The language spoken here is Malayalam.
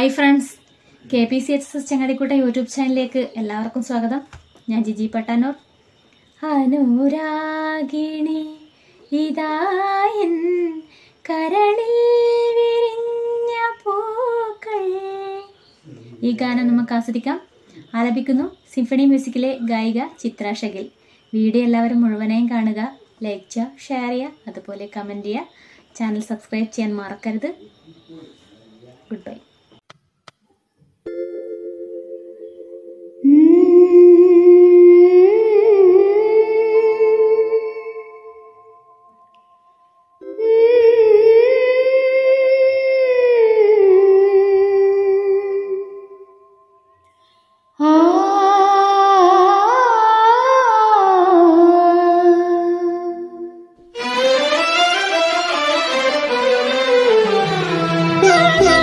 Hi friends K P C H S ചങ്ങാതിക്കൂട്ട YouTube ചാനലിലേക്ക് എല്ലാവർക്കും സ്വാഗതം. ഞാൻ ജിജി പട്ടാനൂർ. അനുരാഗിണി ഇതായൻ കരളിൽ വിരിഞ്ഞ പൂക്കൾ. ഈ ഗാനം നമുക്ക് ആസ്വദിക്കാം. ആലപിക്കുന്നു സിംഫണി മ്യൂസിക്കിലെ ഗായിക ചിത്ര വീഡിയോ എല്ലാവരും മുഴുവനായും കാണുക. ലൈക്ക് ചെയ്യുക ഷെയർ ചെയ്യുക അതുപോലെ കമന്റ് ചെയ്യുക. ചാനൽ സബ്സ്ക്രൈബ് ചെയ്യാൻ മറക്കരുത്. Good bye Yeah.